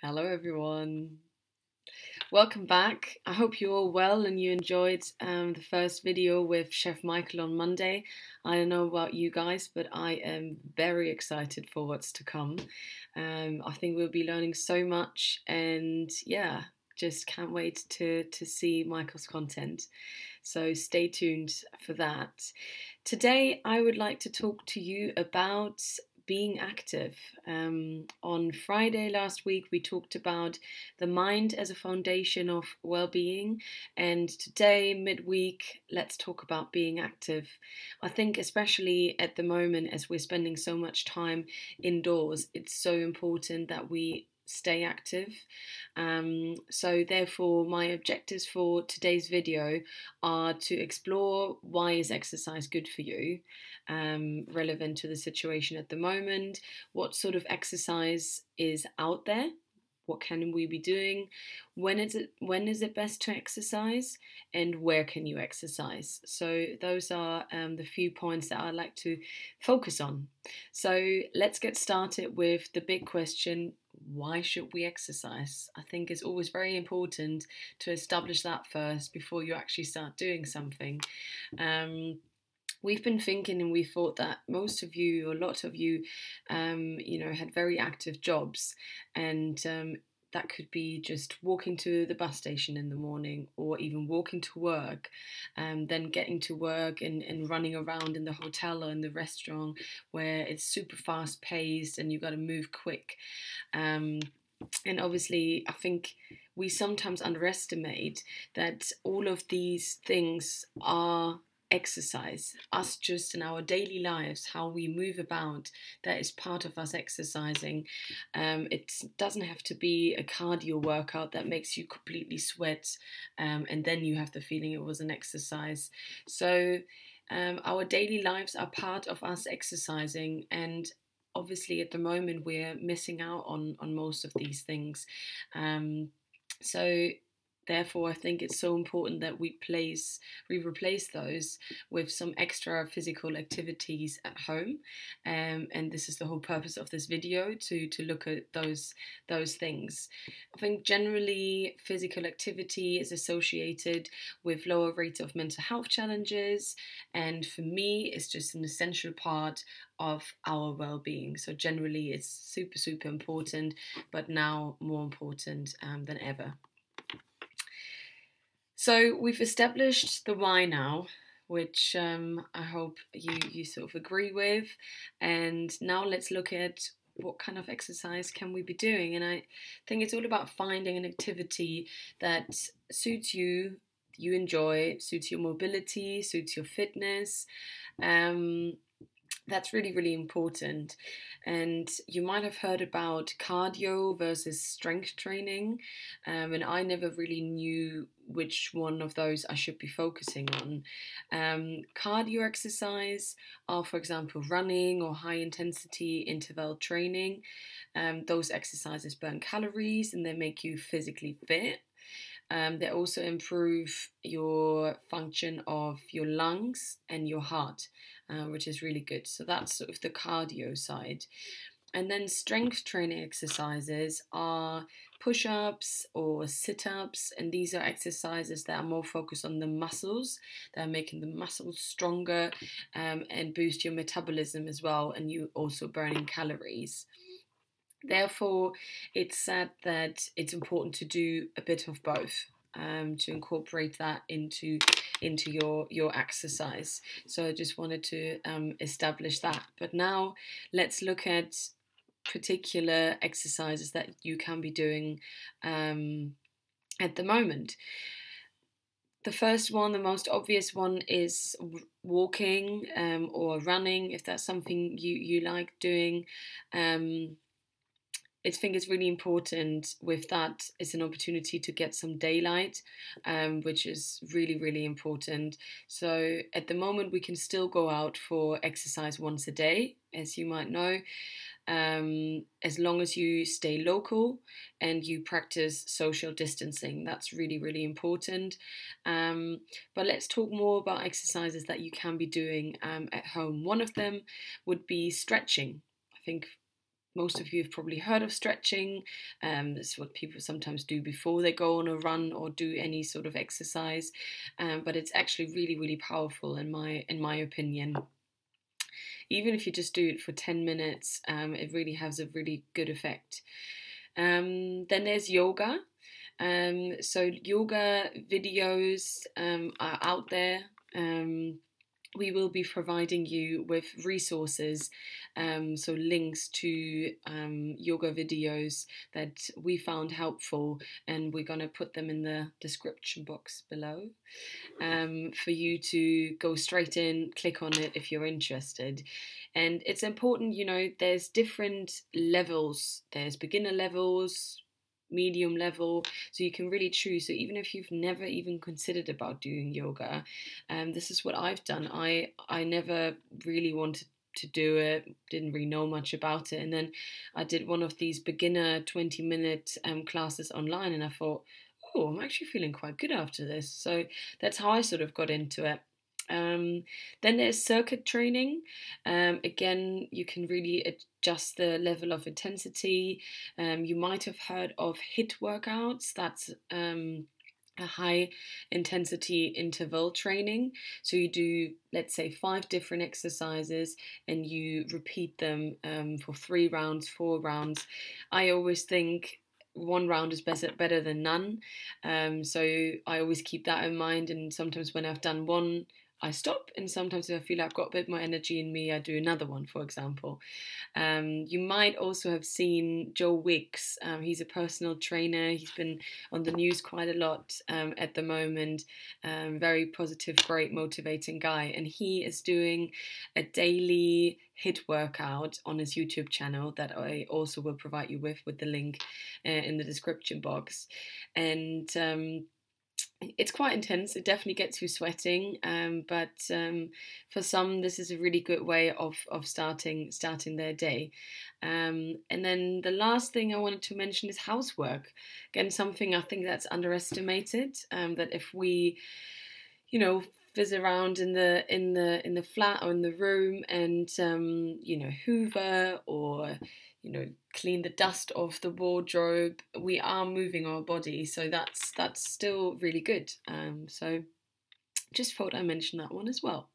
Hello, everyone. Welcome back. I hope you're all well and you enjoyed um, the first video with Chef Michael on Monday. I don't know about you guys, but I am very excited for what's to come. Um, I think we'll be learning so much, and yeah, just can't wait to to see Michael's content. So stay tuned for that. Today, I would like to talk to you about being active. Um, on Friday last week, we talked about the mind as a foundation of well being, and today, midweek, let's talk about being active. I think, especially at the moment, as we're spending so much time indoors, it's so important that we stay active. Um, so, therefore, my objectives for today's video are to explore why is exercise good for you, um, relevant to the situation at the moment, what sort of exercise is out there. What can we be doing? When is it when is it best to exercise, and where can you exercise? So those are um, the few points that I'd like to focus on. So let's get started with the big question: why should we exercise? I think it's always very important to establish that first before you actually start doing something. Um, we've been thinking and we thought that most of you, a lot of you, um, you know, had very active jobs, and um, that could be just walking to the bus station in the morning or even walking to work and um, then getting to work and, and running around in the hotel or in the restaurant where it's super fast paced and you've got to move quick. Um, and obviously i think we sometimes underestimate that all of these things are exercise, us just in our daily lives, how we move about, that is part of us exercising. Um, it doesn't have to be a cardio workout that makes you completely sweat um, and then you have the feeling it was an exercise. So, um, our daily lives are part of us exercising and obviously at the moment we're missing out on on most of these things um, so Therefore, I think it's so important that we place we replace those with some extra physical activities at home, um, and this is the whole purpose of this video to to look at those those things. I think generally physical activity is associated with lower rates of mental health challenges, and for me, it's just an essential part of our well-being. So generally, it's super super important, but now more important um, than ever. So we've established the why now, which um, I hope you, you sort of agree with. And now let's look at what kind of exercise can we be doing. And I think it's all about finding an activity that suits you, you enjoy, suits your mobility, suits your fitness. Um, that's really, really important. And you might have heard about cardio versus strength training. Um, and I never really knew which one of those I should be focusing on. Um, cardio exercise are, for example, running or high intensity interval training. Um, those exercises burn calories and they make you physically fit. Um, they also improve your function of your lungs and your heart, uh, which is really good. So that's sort of the cardio side. And then strength training exercises are push ups or sit ups, and these are exercises that are more focused on the muscles. They're making the muscles stronger um, and boost your metabolism as well, and you also burning calories. Therefore, it's said that it's important to do a bit of both um, to incorporate that into into your your exercise. So I just wanted to um, establish that. But now let's look at particular exercises that you can be doing um, at the moment. The first one, the most obvious one, is walking um, or running, if that's something you, you like doing. I think it's really important with that it's an opportunity to get some daylight, um, which is really, really important. So at the moment, we can still go out for exercise once a day, as you might know um, as long as you stay local and you practice social distancing. That's really, really important. Um, but let's talk more about exercises that you can be doing um, at home. One of them would be stretching. I think most of you have probably heard of stretching. Um, is what people sometimes do before they go on a run or do any sort of exercise. Um, but it's actually really, really powerful in my in my opinion. Even if you just do it for 10 minutes, um, it really has a really good effect. Um, then there's yoga. Um, so yoga videos um, are out there. We will be providing you with resources, um, so links to um, yoga videos that we found helpful, and we're going to put them in the description box below um, for you to go straight in, click on it if you're interested. And it's important, you know, there's different levels, there's beginner levels, medium level so you can really choose. So even if you've never even considered about doing yoga um, this is what i've done. I i never really wanted to do it didn't really know much about it. And then i did one of these beginner 20 minute um, classes online and i thought oh i'm actually feeling quite good after this. So that's how i sort of got into it um, then there's circuit training. Um, again, you can really adjust the level of intensity. Um, you might have heard of HIIT workouts. That's um, a high intensity interval training. So you do, let's say, five different exercises and you repeat them um, for three rounds, four rounds. I always think one round is better better than none. Um, so I always keep that in mind. And sometimes when I've done one I stop, and sometimes if I feel I've got a bit more energy in me, I do another one, for example. Um, you might also have seen Joe Wicks. Um, he's a personal trainer. He's been on the news quite a lot um, at the moment. Um, very positive, great, motivating guy. And he is doing a daily HIIT workout on his YouTube channel that I also will provide you with, with the link uh, in the description box. And um, it's quite intense. It definitely gets you sweating, um, but um, for some, this is a really good way of of starting starting their day. Um, and then the last thing I wanted to mention is housework. Again, something I think that's underestimated. Um, that if we, you know, fizz around in the in the in the flat or in the room and um, you know hoover or you know clean the dust off the wardrobe. We are moving our body so that's that's still really good. Um, so just thought i mention that one as well.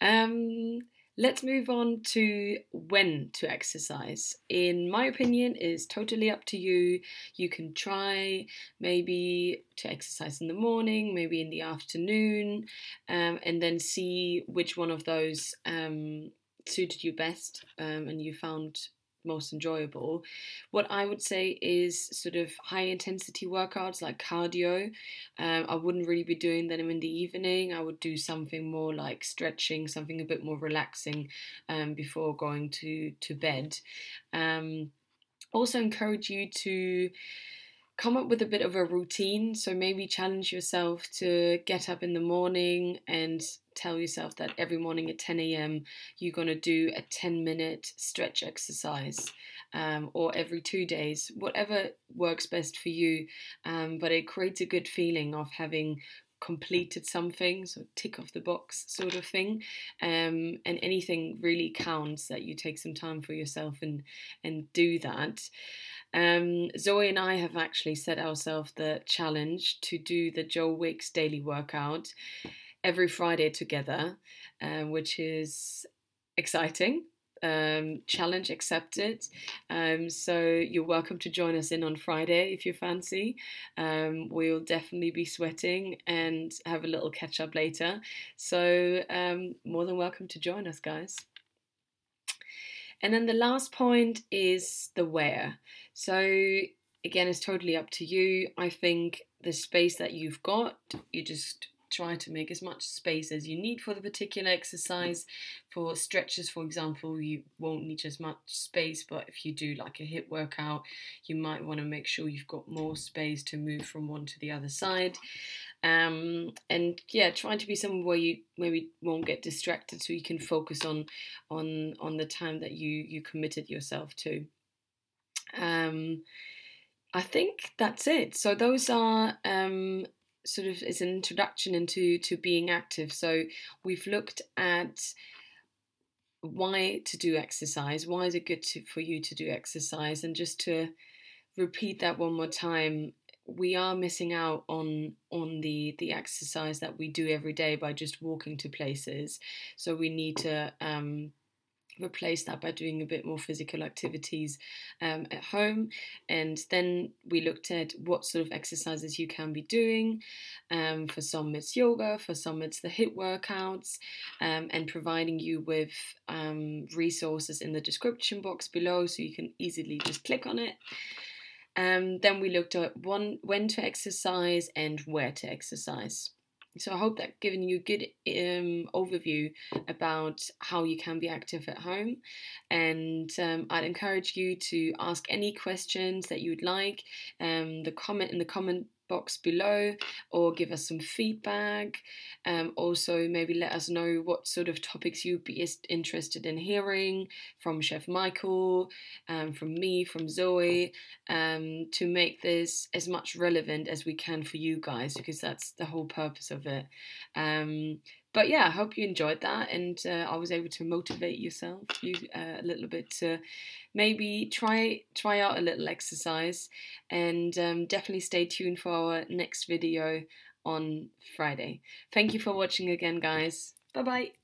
Um, let's move on to when to exercise. In my opinion is totally up to you. You can try maybe to exercise in the morning maybe in the afternoon um, and then see which one of those um, suited you best um, and you found most enjoyable. What I would say is sort of high intensity workouts like cardio. Um, I wouldn't really be doing them in the evening. I would do something more like stretching, something a bit more relaxing um, before going to to bed. Um, also encourage you to come up with a bit of a routine. So maybe challenge yourself to get up in the morning and tell yourself that every morning at 10 a.m. you're going to do a 10 minute stretch exercise. Um, or every two days, whatever works best for you. Um, but it creates a good feeling of having completed something, so tick off the box sort of thing. Um, and anything really counts that you take some time for yourself and and do that. Um, Zoe and I have actually set ourselves the challenge to do the Joe Wicks daily workout every Friday together, uh, which is exciting. Um, challenge accepted. Um, so you're welcome to join us in on Friday if you fancy. Um, we'll definitely be sweating and have a little catch up later. So um, more than welcome to join us, guys. And then the last point is the where. So again, it's totally up to you. I think the space that you've got, you just try to make as much space as you need for the particular exercise. For stretches, for example, you won't need as much space, but if you do like a hip workout, you might want to make sure you've got more space to move from one to the other side. Um, and yeah, try to be somewhere where you maybe won't get distracted, so you can focus on on on the time that you you committed yourself to. Um, I think that's it. So those are um, sort of is an introduction into to being active. So we've looked at why to do exercise, why is it good to, for you to do exercise, and just to repeat that one more time we are missing out on on the the exercise that we do every day by just walking to places so we need to um, replace that by doing a bit more physical activities um, at home. And then we looked at what sort of exercises you can be doing. Um, for some, it's yoga, for some, it's the HIIT workouts, um, and providing you with um, resources in the description box below so you can easily just click on it. Um, then we looked at one, when to exercise and where to exercise. So I hope that given you a good um, overview about how you can be active at home, and um, I'd encourage you to ask any questions that you would like. Um, the comment in the comment box below or give us some feedback. Um, also, maybe let us know what sort of topics you'd be interested in hearing from Chef Michael, um, from me, from Zoe, um, to make this as much relevant as we can for you guys because that's the whole purpose of it. But yeah, I hope you enjoyed that and uh, I was able to motivate yourself you uh, a little bit to maybe try try out a little exercise and um, definitely stay tuned for our next video on Friday. Thank you for watching again, guys. Bye bye.